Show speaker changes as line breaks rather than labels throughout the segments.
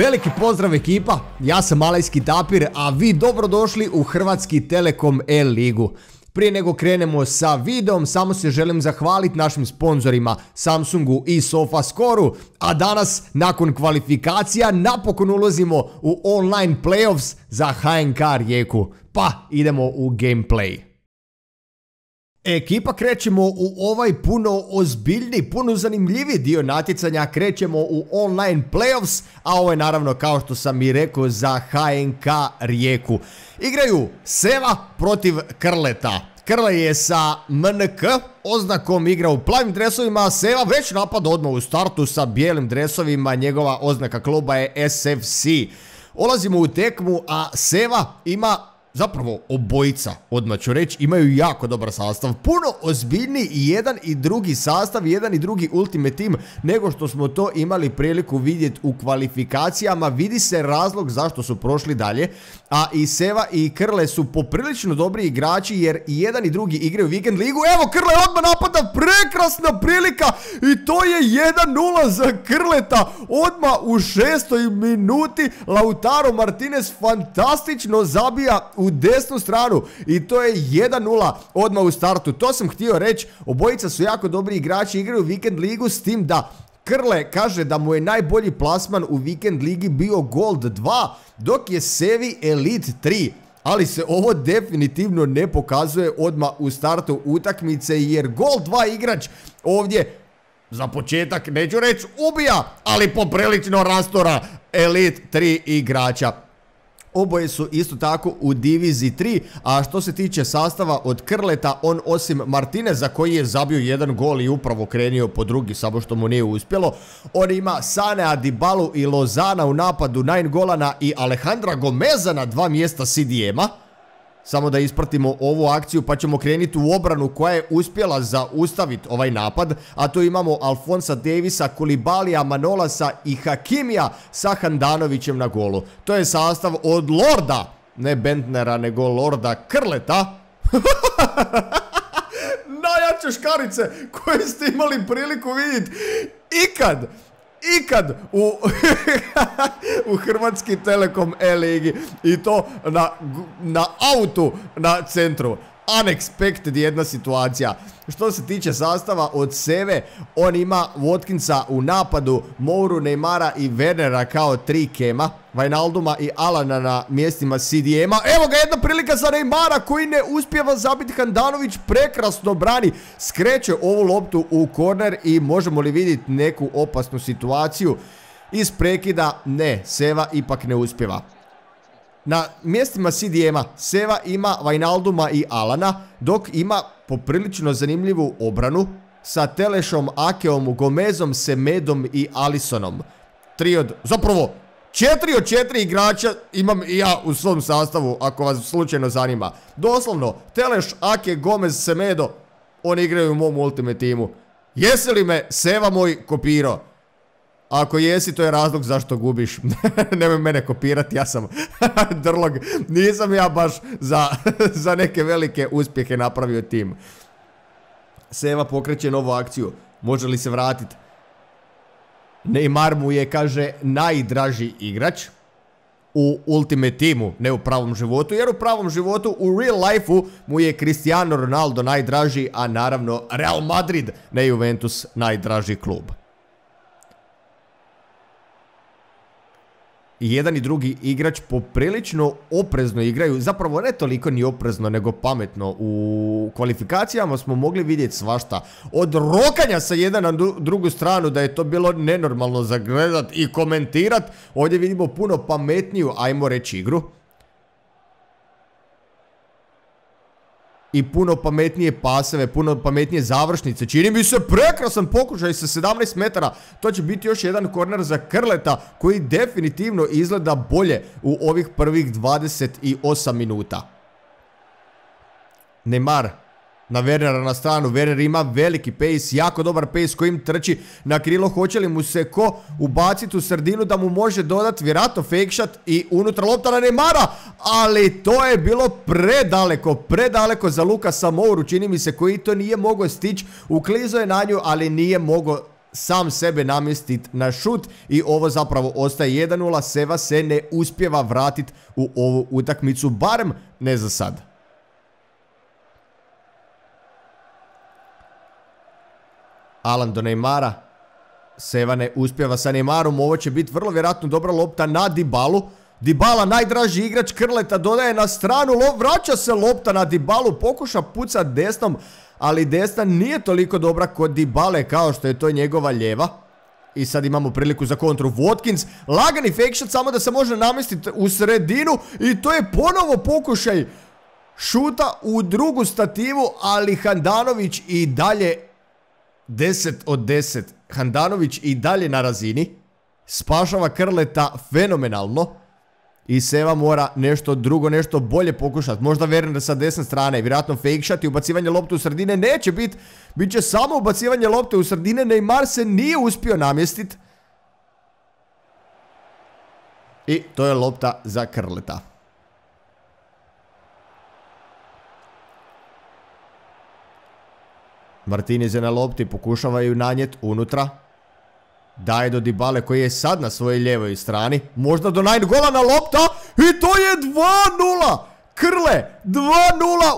Veliki pozdrav ekipa, ja sam Malajski Tapir, a vi dobrodošli u Hrvatski Telekom E-ligu. Prije nego krenemo sa videom, samo se želim zahvaliti našim sponzorima Samsungu i SofaScore-u, a danas, nakon kvalifikacija, napokon ulazimo u online playoffs za HNK Rijeku. Pa, idemo u gameplay. Ekipa krećemo u ovaj puno ozbiljni, puno zanimljiviji dio natjecanja, krećemo u online playoffs, a ovo je naravno kao što sam i rekao za HNK Rijeku. Igraju Seva protiv Krleta. Krle je sa MNK oznakom igra u plavim dresovima, a Seva već napada odmah u startu sa bijelim dresovima, njegova oznaka kluba je SFC. Olazimo u tekmu, a Seva ima zapravo obojica, odmah ću reći, imaju jako dobar sastav. Puno ozbiljniji i jedan i drugi sastav, jedan i drugi ultimate team nego što smo to imali priliku vidjeti u kvalifikacijama. Vidi se razlog zašto su prošli dalje, a i Seva i Krle su poprilično dobri igrači jer i jedan i drugi igraju Weekend ligu. Evo Krle odmah napada, prekrasna prilika i to je 1-0 za Krleta. Odmah u šestoj minuti Lautaro Martinez fantastično zabija u desnu stranu i to je 1-0 odmah u startu. To sam htio reći, obojica su jako dobri igrači, igraju Weekend ligu s tim da Krle kaže da mu je najbolji plasman u Weekend ligi bio Gold 2, dok je Sevi Elite 3. Ali se ovo definitivno ne pokazuje odmah u startu utakmice jer Gold 2 igrač ovdje za početak neću reći ubija, ali poprilično rastora Elite 3 igrača. Oboje su isto tako u diviziji 3, a što se tiče sastava od Krleta, on osim Martineza koji je zabio jedan gol i upravo krenio po drugi, samo što mu nije uspjelo, on ima Sanea, Dibalu i Lozana u napadu, 9 golana i Alejandra Gomeza na dva mjesta CDM-a. Samo da ispratimo ovu akciju pa ćemo krenuti u obranu koja je uspjela zaustaviti ovaj napad. A tu imamo Alfonsa Davisa, Kulibalija, Manolasa i Hakimija sa Handanovićem na golu. To je sastav od Lorda, ne Bentnera nego Lorda Krleta. Najjače škarice koje ste imali priliku vidjeti ikad ikad u, u Hrvatski Telekom E-ligi i to na, na autu na centru. Unexpected jedna situacija. Što se tiče sastava od Seve, on ima Watkinsa u napadu, Mouru, Neymara i Wernera kao tri kema, Vajnalduma i Alana na mjestima CDM-a. Evo ga jedna prilika za Neymara koji ne uspjeva zabiti Handanović, prekrasno brani, skreće ovu loptu u korner i možemo li vidjeti neku opasnu situaciju. Iz prekida ne, Seva ipak ne uspjeva. Na mjestima CDM-a Seva ima Vajnalduma i Alana, dok ima poprilično zanimljivu obranu sa Telešom, Akeom, Gomezom, Semedom i Alisonom. Tri od, zapravo, četiri od četiri igrača imam i ja u svom sastavu, ako vas slučajno zanima. Doslovno, Teleš, Ake, Gomez, Semedo, oni igraju u mom ultimate timu. Jesi li me Seva moj kopirao? Ako jesi, to je razlog zašto gubiš. Nemoj mene kopirati, ja sam drlog. Nisam ja baš za, za neke velike uspjehe napravio tim. Seva pokreće novu akciju. Može li se vratiti? Neymar mu je, kaže, najdraži igrač u Ultimate timu, ne u pravom životu, jer u pravom životu, u real life-u mu je Cristiano Ronaldo najdraži, a naravno Real Madrid, ne Juventus, najdraži klub. Jedan i drugi igrač poprilično oprezno igraju, zapravo ne toliko ni oprezno nego pametno. U kvalifikacijama smo mogli vidjeti svašta. Od rokanja sa jedan na drugu stranu da je to bilo nenormalno zagledat i komentirat. Ovdje vidimo puno pametniju, ajmo reći, igru. I puno pametnije paseve, puno pametnije završnice. Čini mi se prekrasan pokušaj sa 17 metara. To će biti još jedan korner za Krleta koji definitivno izgleda bolje u ovih prvih 28 minuta. Neymar na Wernera na stranu. Werner ima veliki pace, jako dobar pace kojim trči na krilo. Hoće li mu se ko ubaciti u sredinu da mu može dodati vjerojatno fake shot i unutra lopta na Neymara. Ali to je bilo predaleko, predaleko za Lukasa Mouru. Čini mi se koji to nije mogao stići. Uklizo je na nju, ali nije mogao sam sebe namjestiti na šut i ovo zapravo ostaje 1-0. Seva se ne uspjeva vratiti u ovu utakmicu, barem ne za sad. Alan do Neymara. Seva ne uspjeva sa Neymarom. Ovo će biti vrlo vjerojatno dobra lopta na Dibalu. Dibala najdraži igrač Krleta dodaje na stranu. vraća se lopta na Dibalu. Pokuša pucat desnom. Ali desna nije toliko dobra kod Dibale kao što je to njegova ljeva. I sad imamo priliku za kontru Watkins. Lagani fake shot samo da se može namestiti u sredinu. I to je ponovo pokušaj šuta u drugu stativu. Ali Handanović i dalje 10 od 10. Handanović i dalje na razini. Spašava Krleta fenomenalno. I Seva mora nešto drugo, nešto bolje pokušati. Možda Werner sa desne strane. Vjerojatno fake shot i ubacivanje lopte u sredine neće biti. Biće samo ubacivanje lopte u sredine. Neymar se nije uspio namjestiti. I to je lopta za Krleta. Martinez je na lopti, pokušava ju nanjet unutra. Daje do Dybale koji je sad na svojoj ljevoj strani. Možda do najn gola na lopta. I to je 2-0. Krle, 2-0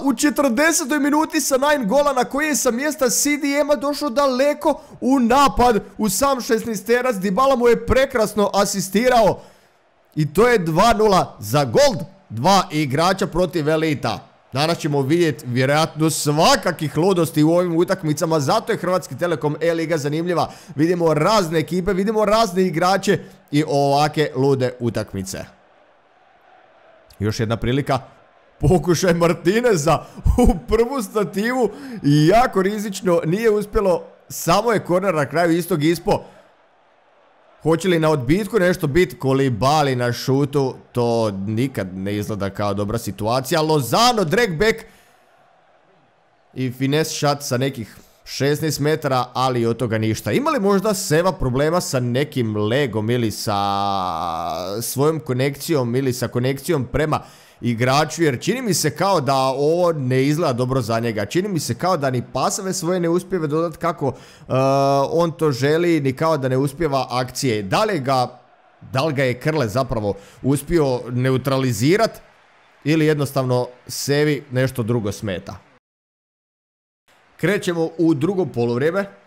u 40. minuti sa 9 gola na koji je sa mjesta CDM-a došao daleko u napad u sam 16 terac. Dybala mu je prekrasno asistirao. I to je 2-0 za Gold. Dva igrača protiv Elita. Danas ćemo vidjeti vjerojatno svakakih ludosti u ovim utakmicama, zato je Hrvatski Telekom E-Liga zanimljiva. Vidimo razne ekipe, vidimo razne igrače i ovake lude utakmice. Još jedna prilika, pokušaj Martineza u prvu stativu jako rizično, nije uspjelo, samo je korner na kraju istog ispo. Hoće li na odbitku nešto biti kolibali na šutu, to nikad ne izgleda kao dobra situacija. Lozano, drag back i finesse shot sa nekih 16 metara, ali od toga ništa. Ima li možda Seva problema sa nekim legom ili sa svojom konekcijom ili sa konekcijom prema igraču jer čini mi se kao da ovo ne izgleda dobro za njega. Čini mi se kao da ni pasave svoje ne uspjeve dodati kako uh, on to želi ni kao da ne uspjeva akcije. Da li ga, da li ga je Krle zapravo uspio neutralizirati ili jednostavno sevi nešto drugo smeta. Krećemo u drugo polovrijeme.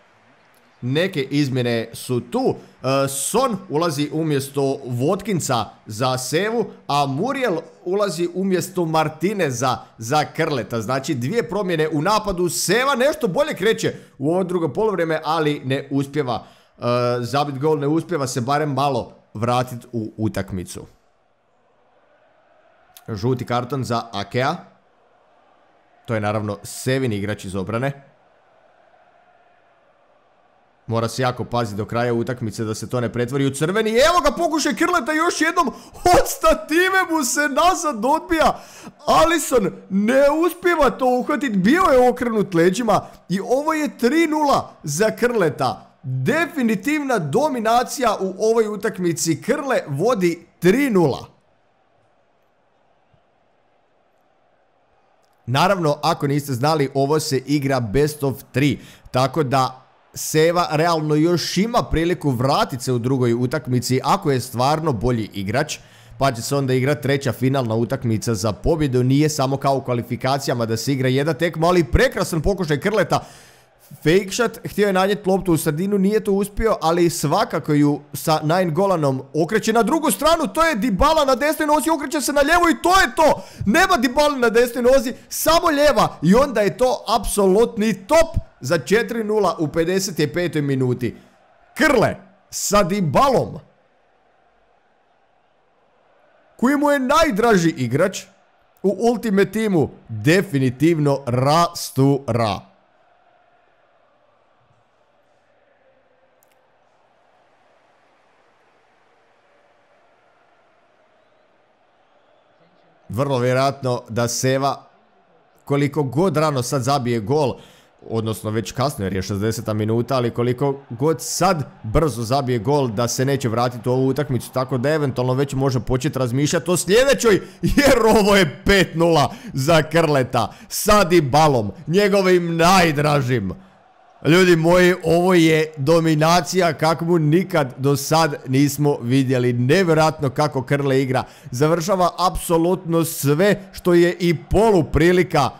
Neke izmjene su tu. E, Son ulazi umjesto Votkinca za Sevu, a Muriel ulazi umjesto Martineza za Krleta. Znači dvije promjene u napadu. Seva nešto bolje kreće u ovo drugo polovrijeme, ali ne uspjeva e, zabit gol, ne uspjeva se barem malo vratiti u utakmicu. Žuti karton za Akea. To je naravno Sevin igrač iz obrane. Mora se jako paziti do kraja utakmice da se to ne pretvori u crveni. Evo ga pokušaj Krleta još jednom. Od stative mu se nazad odbija. Alison ne uspjeva to uhvatiti. Bio je okrenut leđima. I ovo je 3-0 za Krleta. Definitivna dominacija u ovoj utakmici. Krle vodi 3-0. Naravno, ako niste znali, ovo se igra best of 3. Tako da Seva realno još ima priliku vratiti se u drugoj utakmici ako je stvarno bolji igrač. Pa će se onda igrati treća finalna utakmica za pobjedu. Nije samo kao u kvalifikacijama da se igra jedna tekma, ali prekrasan pokušaj Krleta. Fake shot, htio je nanijeti loptu u sredinu, nije to uspio, ali svakako ju sa Nine Golanom okreće na drugu stranu, to je Dybala na desnoj nozi, okreće se na lijevo i to je to! Nema Dybala na desnoj nozi, samo lijeva i onda je to apsolutni top za 4-0 u 55. minuti. Krle sa Dybalom, koji mu je najdraži igrač u Ultimate Teamu, definitivno rastura. Vrlo vjerojatno da Seva koliko god rano sad zabije gol, odnosno već kasno jer je 60 minuta, ali koliko god sad brzo zabije gol da se neće vratiti u ovu utakmicu, tako da eventualno već može početi razmišljati o sljedećoj, jer ovo je 5-0 za Krleta, sad i balom, njegovim najdražim. Ljudi moji, ovo je dominacija kakvu nikad do sad nismo vidjeli. Nevjerojatno kako Krle igra. Završava apsolutno sve što je i polu prilika.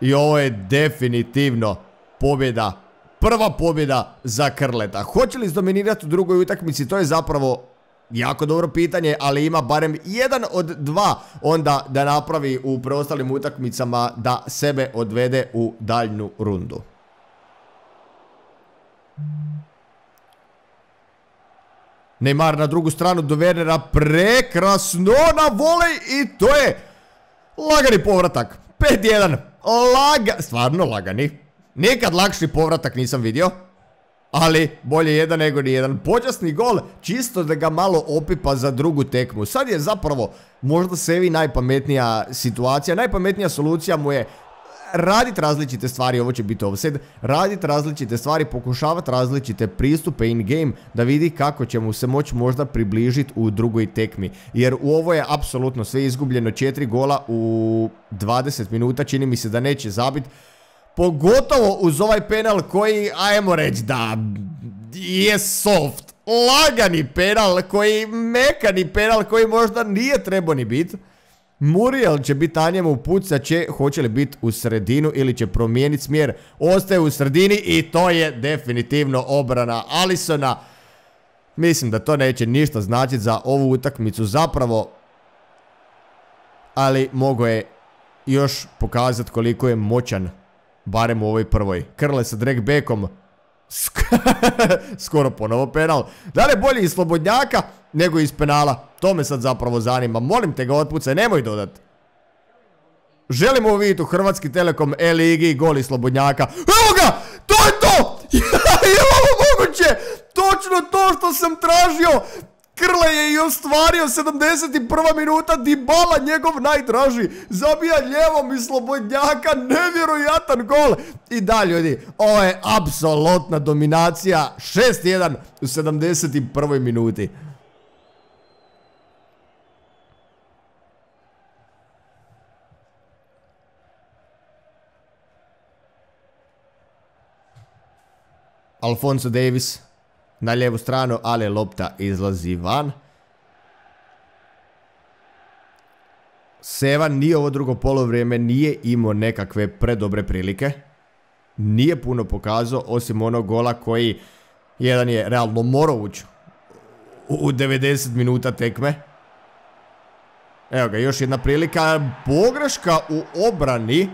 I ovo je definitivno pobjeda. Prva pobjeda za Krleta. Hoće li izdominirati u drugoj utakmici? To je zapravo jako dobro pitanje, ali ima barem jedan od dva onda da napravi u preostalim utakmicama da sebe odvede u daljnu rundu. Neymar na drugu stranu do Wernera, prekrasno na volej i to je lagani povratak. 5-1, laga, stvarno lagani. Nikad lakši povratak nisam vidio. Ali bolje jedan nego ni jedan počasni gol, čisto da ga malo opipa za drugu tekmu. Sad je zapravo možda sevi najpametnija situacija, najpametnija solucija mu je raditi različite stvari, ovo će biti offset, raditi različite stvari, pokušavati različite pristupe in game da vidi kako će mu se moći možda približiti u drugoj tekmi. Jer u ovo je apsolutno sve izgubljeno, četiri gola u 20 minuta, čini mi se da neće zabiti. Pogotovo uz ovaj penal koji, ajmo reći da je soft. Lagani penal koji, mekani penal koji možda nije trebao ni biti. Muriel će biti na njemu pucat će, hoće li biti u sredinu ili će promijeniti smjer. Ostaje u sredini i to je definitivno obrana Alisona. Mislim da to neće ništa značiti za ovu utakmicu zapravo. Ali mogo je još pokazati koliko je moćan Barem u ovoj prvoj. Krle sa drag backom. Skoro ponovo penal. Da li je bolji iz slobodnjaka nego iz penala? To me sad zapravo zanima. Molim te ga otpucaj, nemoj dodat. Želimo vidjeti u Hrvatski Telekom E-ligi gol iz slobodnjaka. Evo ga! To je to! je ovo moguće? Točno to što sam tražio! Krle je i ostvario 71. minuta Dybala, njegov najdraži. Zabija ljevom iz slobodnjaka, nevjerojatan gol. I dalje, ljudi, ovo je apsolutna dominacija. 6-1 u 71. minuti. Alfonso Davis na lijevu stranu, ali lopta izlazi van. Sevan nije ovo drugo polovrijeme, nije imao nekakve predobre prilike. Nije puno pokazao, osim onog gola koji jedan je realno morao u 90 minuta tekme. Evo ga, još jedna prilika. Pogreška u obrani.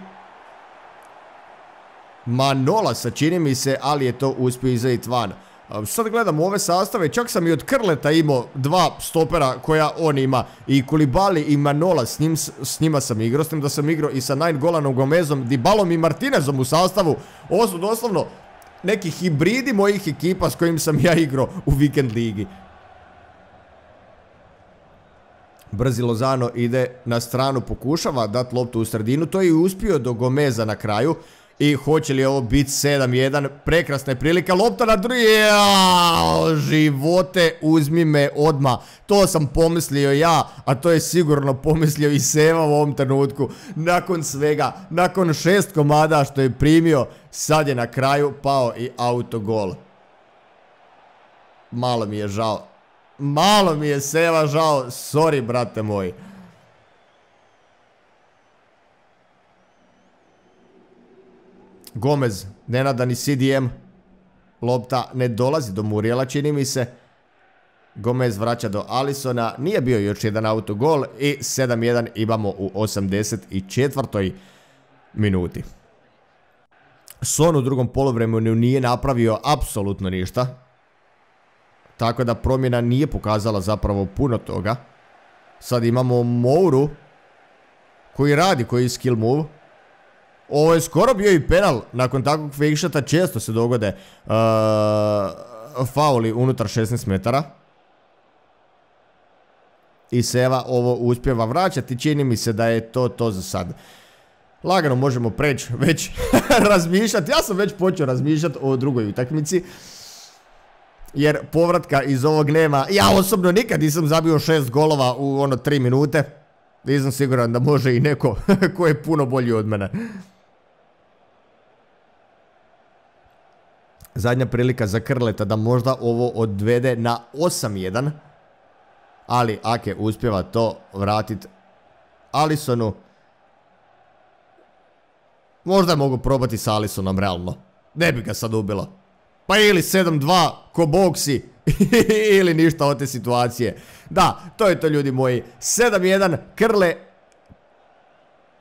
Manola čini mi se, ali je to uspio izajiti van. Sad gledam ove sastave, čak sam i od Krleta imao dva stopera koja on ima. I Kulibali i Manola, s, s njima sam igrao, s tim da sam igrao i sa Nine Golanom Gomezom, Dibalom i Martinezom u sastavu. Ovo su doslovno neki hibridi mojih ekipa s kojim sam ja igrao u Weekend Ligi. Brzi Lozano ide na stranu, pokušava dati loptu u sredinu, to je i uspio do Gomeza na kraju. I hoće li ovo biti 7-1? Prekrasna je prilika. Lopta na drugi. Živote, uzmi me odma. To sam pomislio ja, a to je sigurno pomislio i Seva u ovom trenutku. Nakon svega, nakon šest komada što je primio, sad je na kraju pao i autogol. Malo mi je žao. Malo mi je Seva žao. Sorry, brate moji. Gomez, nenadani CDM. Lopta ne dolazi do Muriela, čini mi se. Gomez vraća do Alisona. Nije bio još jedan autogol i 7-1 imamo u 84. minuti. Son u drugom polovremenu nije napravio apsolutno ništa. Tako da promjena nije pokazala zapravo puno toga. Sad imamo Mouru koji radi koji je skill move. Ovo je skoro bio i penal, nakon takvog fake često se dogode uh, fauli unutar 16 metara. I Seva ovo uspjeva vraćati, čini mi se da je to to za sad. Lagano možemo preći, već razmišljati, ja sam već počeo razmišljati o drugoj utakmici. Jer povratka iz ovog nema, ja osobno nikad nisam zabio šest golova u ono tri minute. Nisam siguran da može i neko ko je puno bolji od mene. Zadnja prilika za Krleta da možda ovo odvede na 8-1. Ali Ake uspjeva to vratiti Alisonu. Možda mogu probati s Alisonom, realno. Ne bi ga sad ubilo. Pa ili 7-2 ko boksi ili ništa od te situacije. Da, to je to ljudi moji. 7-1 Krle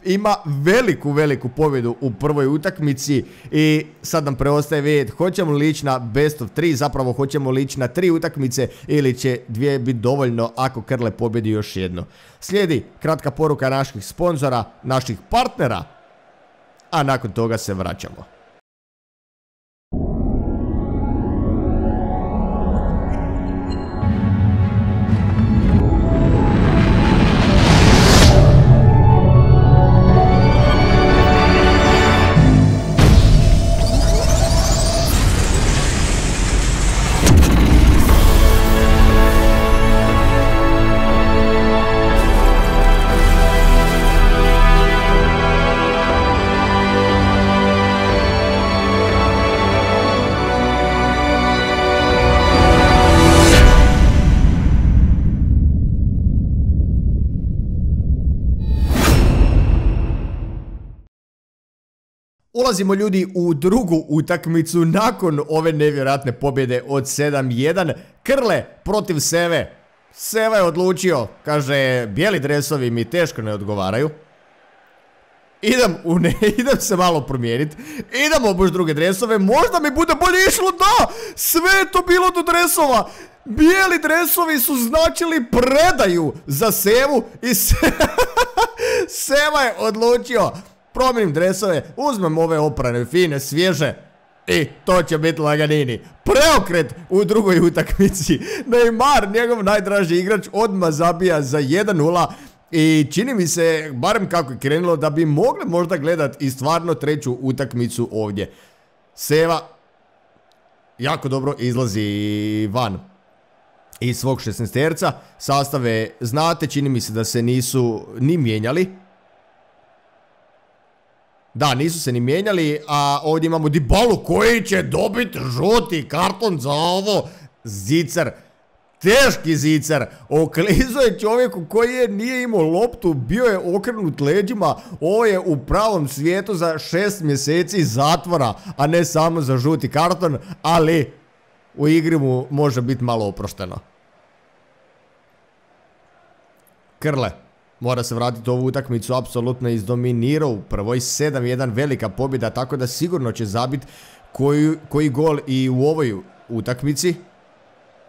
ima veliku, veliku pobjedu u prvoj utakmici i sad nam preostaje vidjeti hoćemo li ići na best of 3, zapravo hoćemo li ići na tri utakmice ili će dvije biti dovoljno ako Krle pobjedi još jedno. Slijedi kratka poruka naših sponzora, naših partnera, a nakon toga se vraćamo. Ulazimo ljudi u drugu utakmicu nakon ove nevjerojatne pobjede od 7-1. Krle protiv Seve. Seva je odlučio, kaže, bijeli dresovi mi teško ne odgovaraju. Idem, u ne, idem se malo promijeniti. Idem obuš druge dresove, možda mi bude bolje išlo, da! Sve je to bilo do dresova! Bijeli dresovi su značili predaju za Sevu i Seva je odlučio promijenim dresove, uzmem ove oprane, fine, svježe i to će biti laganini. Preokret u drugoj utakmici. Neymar, njegov najdraži igrač, odmah zabija za 1-0. I čini mi se, barem kako je krenulo, da bi mogli možda gledat i stvarno treću utakmicu ovdje. Seva jako dobro izlazi van iz svog 16 Sastave, znate, čini mi se da se nisu ni mijenjali. Da, nisu se ni mijenjali, a ovdje imamo Dibalu koji će dobiti žuti karton za ovo. Zicar, teški zicar, oklizo je čovjeku koji je nije imao loptu, bio je okrenut leđima, ovo je u pravom svijetu za šest mjeseci zatvora, a ne samo za žuti karton, ali u igri mu može biti malo oprošteno. Krle. Mora se vratiti ovu utakmicu, apsolutno izdominirao u prvoj 7-1 velika pobjeda, tako da sigurno će zabiti koji, koji gol i u ovoj utakmici.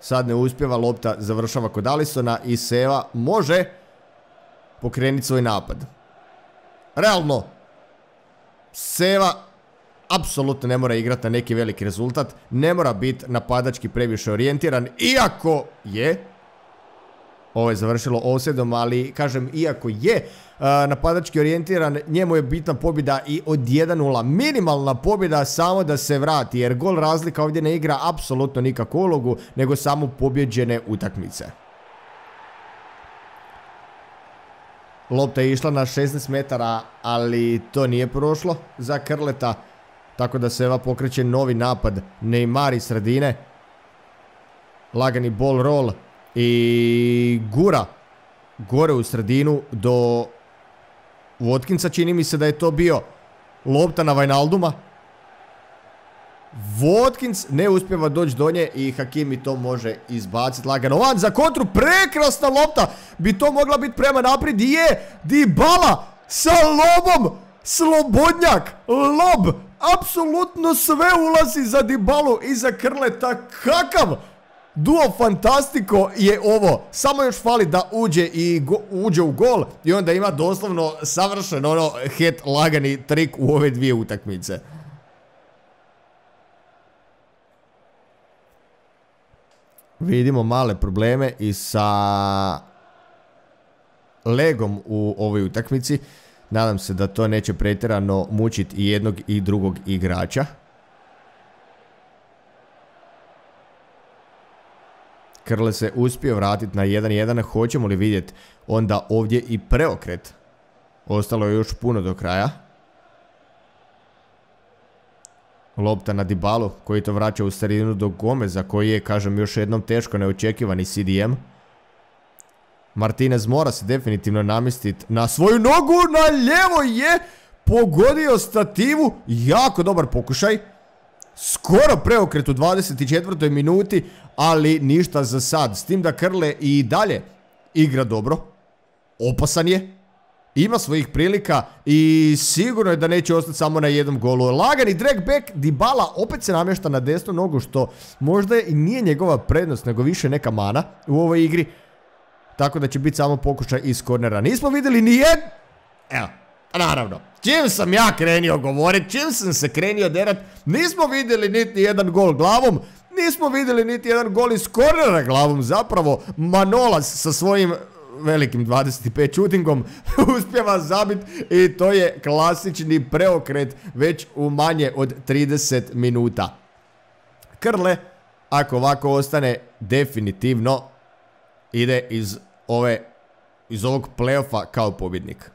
Sad ne uspjeva, lopta završava kod Alisona i Seva može pokrenuti svoj napad. Realno, Seva apsolutno ne mora igrati na neki veliki rezultat, ne mora biti napadački previše orijentiran, iako je ovo je završilo osjedom, ali kažem, iako je napadački orijentiran, njemu je bitna pobjeda i od 1-0. Minimalna pobjeda samo da se vrati, jer gol razlika ovdje ne igra apsolutno nikakvu ulogu, nego samo pobjeđene utakmice. Lopta je išla na 16 metara, ali to nije prošlo za Krleta. Tako da se eva pokreće novi napad. Neymar iz sredine. Lagani ball roll i gura gore u sredinu do Watkinsa, čini mi se da je to bio lopta na Vajnalduma. Watkins ne uspjeva doći do nje i Hakimi to može izbaciti lagano van za kontru, prekrasna lopta, bi to mogla biti prema naprijed, di je, di bala, sa lobom, slobodnjak, lob, apsolutno sve ulazi za Dibalu i za Krleta, kakav Duo Fantastico je ovo. Samo još fali da uđe i uđe u gol i onda ima doslovno savršen ono het lagani trik u ove dvije utakmice. Vidimo male probleme i sa legom u ovoj utakmici. Nadam se da to neće pretjerano mučiti i jednog i drugog igrača. Krle se uspio vratiti na 1-1. Hoćemo li vidjeti onda ovdje i preokret? Ostalo je još puno do kraja. Lopta na Dibalu koji to vraća u sredinu do Gomeza koji je, kažem, još jednom teško neočekivani CDM. Martinez mora se definitivno namistiti na svoju nogu, na ljevo je pogodio stativu, jako dobar pokušaj. Skoro preokret u 24. minuti, ali ništa za sad. S tim da Krle i dalje igra dobro, opasan je, ima svojih prilika i sigurno je da neće ostati samo na jednom golu. Lagani drag back, Dybala opet se namješta na desnu nogu što možda i nije njegova prednost nego više neka mana u ovoj igri. Tako da će biti samo pokušaj iz kornera. Nismo vidjeli ni jed... Evo, naravno. Čim sam ja krenio govorit, čim sam se krenio derat, nismo vidjeli niti jedan gol glavom, nismo vidjeli niti jedan gol iz kornera glavom. Zapravo, Manolas sa svojim velikim 25 šutingom uspjeva zabit i to je klasični preokret već u manje od 30 minuta. Krle, ako ovako ostane, definitivno ide iz ove iz ovog playoffa kao pobjednik.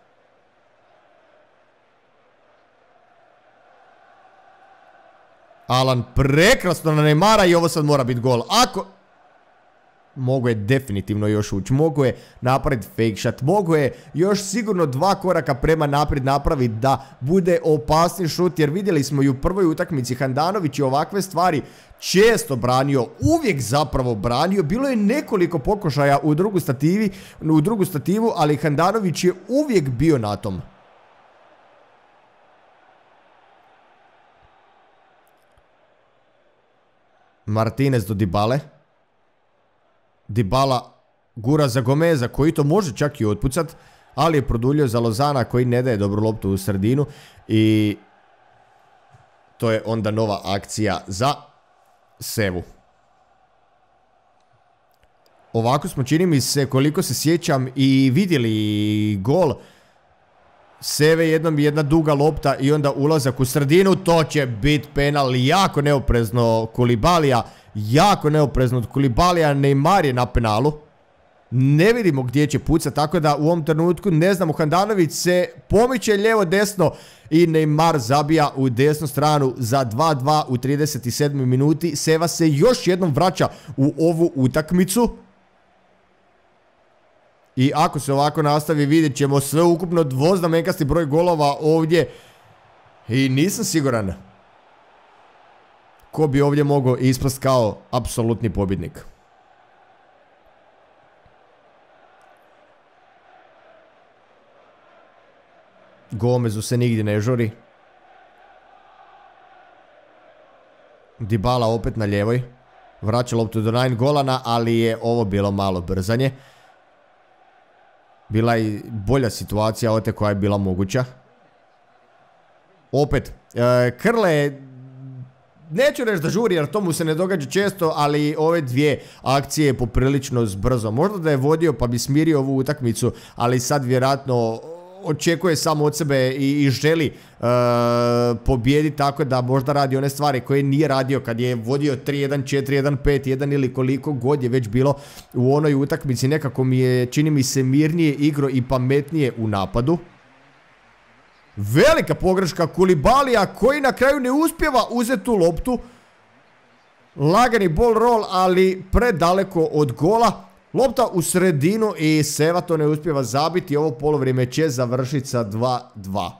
Alan prekrasno na Neymara i ovo sad mora biti gol. Ako... Mogu je definitivno još ući, mogu je napraviti fake shot, mogu je još sigurno dva koraka prema naprijed napraviti da bude opasni šut, jer vidjeli smo i u prvoj utakmici Handanović je ovakve stvari često branio, uvijek zapravo branio, bilo je nekoliko pokušaja u drugu, stativi, u drugu stativu, ali Handanović je uvijek bio na tom. Martinez do Dybale. Dybala gura za Gomeza koji to može čak i otpucat, ali je produljio za Lozana koji ne daje dobru loptu u sredinu i to je onda nova akcija za Sevu. Ovako smo čini mi se koliko se sjećam i vidjeli gol Seve jednom jedna duga lopta i onda ulazak u sredinu, to će biti penal jako neoprezno Kulibalija, jako neoprezno od Kulibalija, Neymar je na penalu. Ne vidimo gdje će pucati, tako da u ovom trenutku ne znamo, Handanović se pomiče lijevo desno i Neymar zabija u desnu stranu za 2-2 u 37 minuti. Seva se još jednom vraća u ovu utakmicu. I ako se ovako nastavi vidjet ćemo sve ukupno dvoznamenkasti broj golova ovdje. I nisam siguran ko bi ovdje mogao ispast kao apsolutni pobjednik. Gomezu se nigdje ne žuri. Dybala opet na ljevoj. Vraća loptu do Nine Golana, ali je ovo bilo malo brzanje. Bila je bolja situacija od te koja je bila moguća. Opet, e, Krle neću reći da žuri jer to mu se ne događa često, ali ove dvije akcije je poprilično brzo. Možda da je vodio pa bi smirio ovu utakmicu, ali sad vjerojatno očekuje samo od sebe i, želi uh, pobijediti tako da možda radi one stvari koje nije radio kad je vodio 3-1, 4-1, 5-1 ili koliko god je već bilo u onoj utakmici. Nekako mi je, čini mi se, mirnije igro i pametnije u napadu. Velika pogreška Kulibalija koji na kraju ne uspjeva uzeti tu loptu. Lagani ball roll, ali predaleko od gola. Lopta u sredinu i Seva to ne uspjeva zabiti. Ovo polovrijeme će završiti sa 2-2.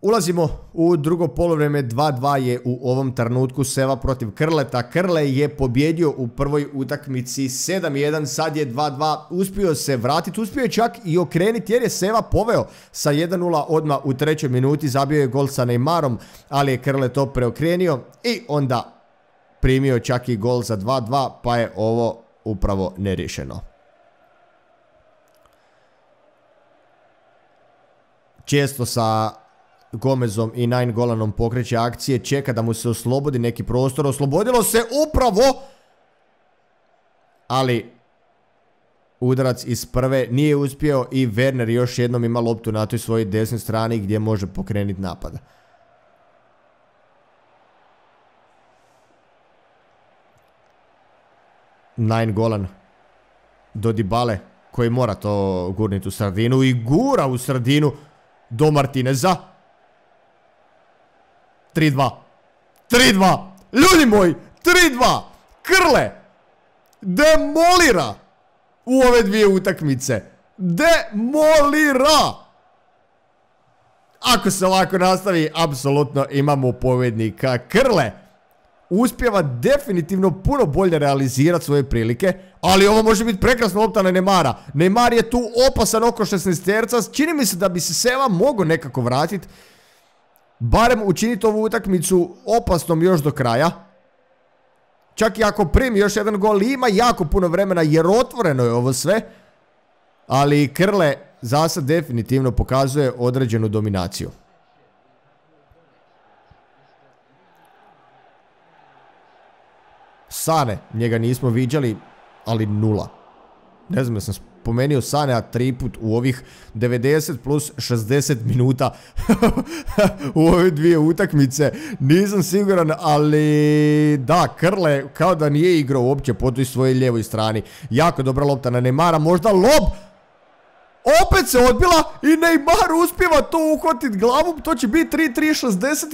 Ulazimo u drugo polovrijeme, 2-2 je u ovom trenutku Seva protiv Krleta. Krle je pobjedio u prvoj utakmici 7-1, sad je 2-2, uspio se vratiti, uspio je čak i okreniti jer je Seva poveo sa 1-0 odmah u trećoj minuti, zabio je gol sa Neymarom, ali je Krle to preokrenio i onda primio čak i gol za 2-2, pa je ovo upravo neriješeno. Često sa Gomezom i Nine Golanom pokreće akcije, čeka da mu se oslobodi neki prostor. Oslobodilo se upravo! Ali udarac iz prve nije uspio i Werner još jednom ima loptu na toj svojoj desnoj strani gdje može pokrenuti napada. Nine Golan do Dibale koji mora to gurniti u sredinu i gura u sredinu do Martineza. 3-2. 3-2. Ljudi moji, 3-2. Krle. Demolira u ove dvije utakmice. Demolira. Ako se ovako nastavi, apsolutno imamo povednika Krle. Uspjeva definitivno puno bolje realizirati svoje prilike, ali ovo može biti prekrasno lopta na Neymara. Neymar je tu opasan oko 16 terca, čini mi se da bi se Seva mogao nekako vratiti. Barem učiniti ovu utakmicu opasnom još do kraja. Čak i ako primi još jedan gol, ima jako puno vremena jer otvoreno je ovo sve. Ali Krle za sad definitivno pokazuje određenu dominaciju. Sane, njega nismo viđali, ali nula. Ne znam da sam spomenio Sanea tri put u ovih 90 plus 60 minuta u ove dvije utakmice. Nisam siguran, ali da, Krle kao da nije igrao uopće po toj svojoj lijevoj strani. Jako dobra lopta na Neymara, možda lob! Opet se odbila i Neymar uspjeva to uhvatiti glavom, to će biti 3-3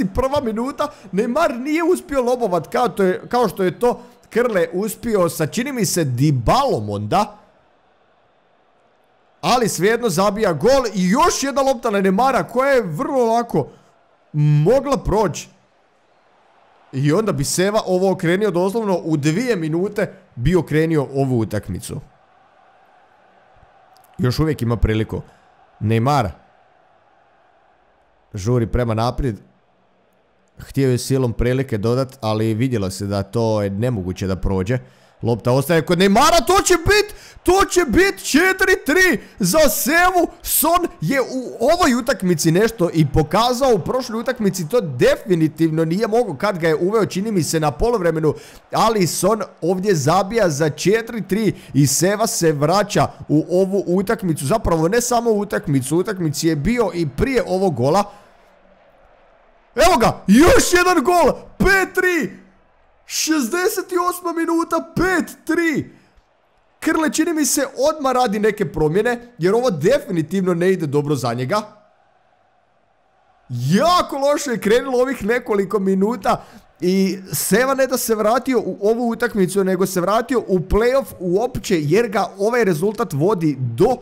61 minuta. Neymar nije uspio lobovat kao, kao što je to Krle uspio sa čini mi se Dibalom onda. Ali svejedno zabija gol i još jedna lopta na Neymara koja je vrlo lako mogla proći. I onda bi Seva ovo okrenio doslovno u dvije minute bi okrenio ovu utakmicu. Još uvijek ima priliku. Neymar. Žuri prema naprijed. Htio je silom prilike dodat, ali vidjelo se da to je nemoguće da prođe. Lopta ostaje kod Neymara, to će bit, to će bit 4-3 za Sevu. Son je u ovoj utakmici nešto i pokazao u prošloj utakmici, to definitivno nije mogo kad ga je uveo, čini mi se na polovremenu, ali Son ovdje zabija za 4-3 i Seva se vraća u ovu utakmicu, zapravo ne samo utakmicu, utakmici je bio i prije ovog gola. Evo ga, još jedan gol, 5-3, 68 minuta, 5-3. Krle čini mi se odmah radi neke promjene, jer ovo definitivno ne ide dobro za njega. Jako loše je krenulo ovih nekoliko minuta i Seva ne da se vratio u ovu utakmicu, nego se vratio u playoff uopće, jer ga ovaj rezultat vodi do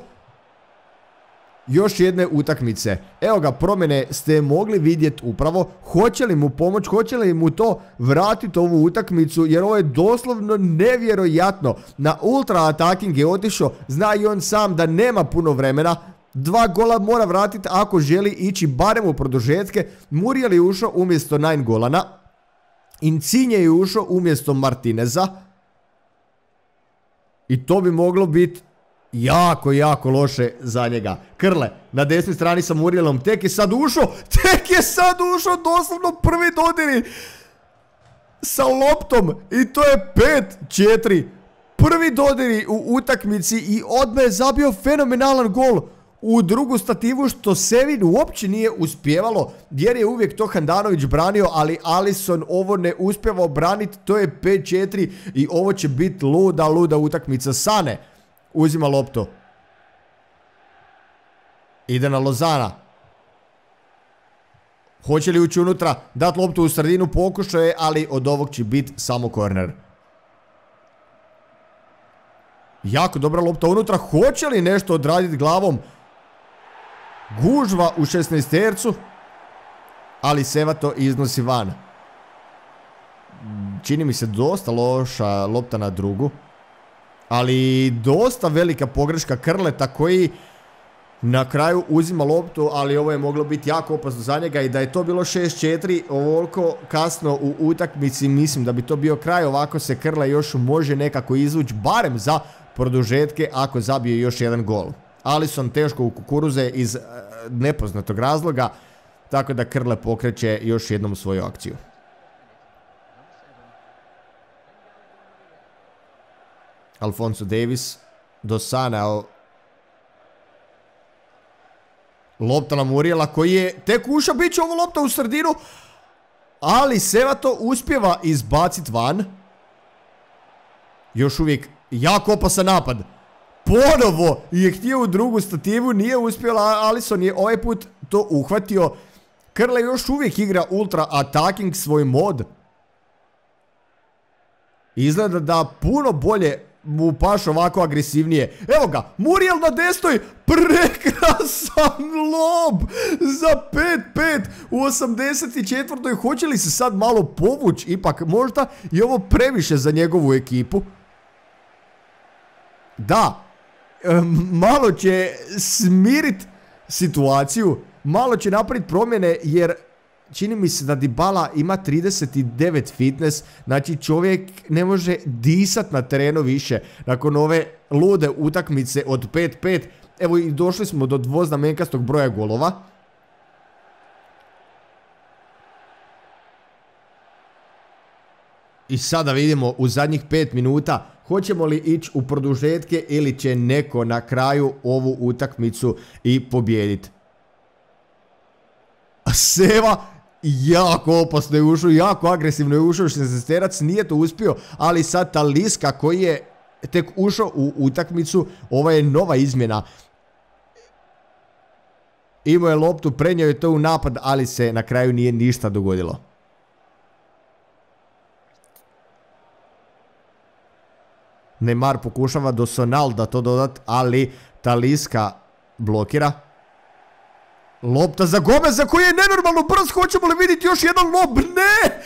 još jedne utakmice. Evo ga, promjene ste mogli vidjeti upravo. Hoće li mu pomoć, hoće li mu to vratiti ovu utakmicu, jer ovo je doslovno nevjerojatno. Na ultra attacking je otišao, zna i on sam da nema puno vremena. Dva gola mora vratiti ako želi ići barem u produžetke. Muriel je ušao umjesto Nine golana. Incinje je ušao umjesto Martineza. I to bi moglo biti jako, jako loše za njega. Krle, na desnoj strani sa Murielom, tek je sad ušao, tek je sad ušao, doslovno prvi dodiri sa loptom i to je 5-4. Prvi dodiri u utakmici i odmah je zabio fenomenalan gol u drugu stativu što Sevin uopće nije uspjevalo jer je uvijek to Handanović branio ali Alison ovo ne uspjevao braniti to je 5-4 i ovo će biti luda luda utakmica Sane Uzima loptu. Ide na Lozana. Hoće li ući unutra, dat loptu u sredinu, pokušaje, ali od ovog će biti samo korner. Jako dobra lopta unutra, hoće li nešto odraditi glavom? Gužva u 16 tercu, ali Seva to iznosi van. Čini mi se dosta loša lopta na drugu. Ali dosta velika pogreška Krleta koji na kraju uzima loptu, ali ovo je moglo biti jako opasno za njega i da je to bilo 6-4 ovoliko kasno u utakmici, mislim da bi to bio kraj, ovako se Krle još može nekako izvući, barem za produžetke ako zabije još jedan gol. Alison teško u kukuruze iz e, nepoznatog razloga, tako da Krle pokreće još jednom svoju akciju. Alfonso Davis do Sana lopta na Muriela koji je tek ušao, bit će ovo lopta u sredinu ali Seva to uspjeva izbaciti van. Još uvijek jako opasan napad. Ponovo je htio u drugu stativu nije uspjela Alison je ovaj put to uhvatio. Krle još uvijek igra ultra attacking svoj mod. Izgleda da puno bolje mu paš ovako agresivnije. Evo ga, Muriel na desnoj, prekrasan lob za 5-5 u 84. Hoće li se sad malo povući? Ipak možda je ovo previše za njegovu ekipu. Da, malo će smirit situaciju, malo će napraviti promjene jer čini mi se da Dybala ima 39 fitness, znači čovjek ne može disat na terenu više nakon ove lude utakmice od 5-5. Evo i došli smo do dvoznamenkastog broja golova. I sada vidimo u zadnjih 5 minuta hoćemo li ići u produžetke ili će neko na kraju ovu utakmicu i pobijediti. Seva jako opasno je ušao, jako agresivno je ušao šesterac, nije to uspio, ali sad Taliska koji je tek ušao u utakmicu, ova je nova izmjena. Imao je loptu, prenio je to u napad, ali se na kraju nije ništa dogodilo. Neymar pokušava do Sonalda to dodat, ali Taliska blokira. Lopta za Gomeza koji je nenormalno brz. Hoćemo li vidjeti još jedan lob? Ne!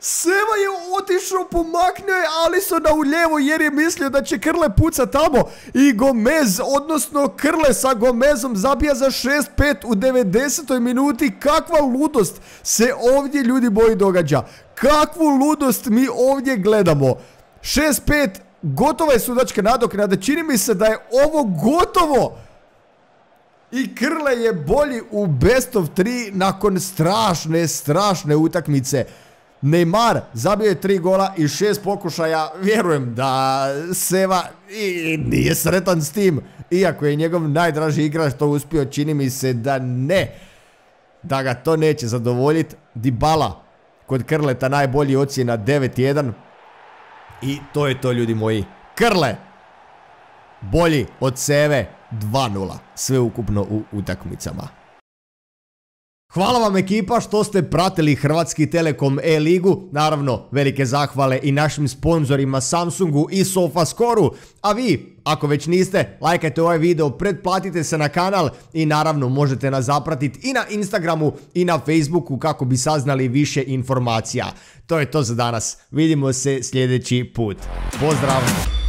Seva je otišao, pomaknuo je Alisona u lijevo jer je mislio da će Krle puca tamo. I Gomez, odnosno Krle sa Gomezom zabija za 6-5 u 90. minuti. Kakva ludost se ovdje ljudi boji događa. Kakvu ludost mi ovdje gledamo. 6-5, gotova je sudačka nadoknada. Čini mi se da je ovo gotovo. I Krle je bolji u best of 3 nakon strašne, strašne utakmice. Neymar zabio je 3 gola i 6 pokušaja. Vjerujem da Seva i nije sretan s tim. Iako je njegov najdraži igrač to uspio, čini mi se da ne. Da ga to neće zadovoljiti. Dybala kod Krleta najbolji ocjena 9-1. I to je to ljudi moji. Krle bolji od Seve 2-0. Sve ukupno u utakmicama. Hvala vam ekipa što ste pratili Hrvatski Telekom E-ligu. Naravno, velike zahvale i našim sponzorima Samsungu i Sofascoru. A vi, ako već niste, lajkajte ovaj video, pretplatite se na kanal i naravno možete nas zapratiti i na Instagramu i na Facebooku kako bi saznali više informacija. To je to za danas. Vidimo se sljedeći put. Pozdrav!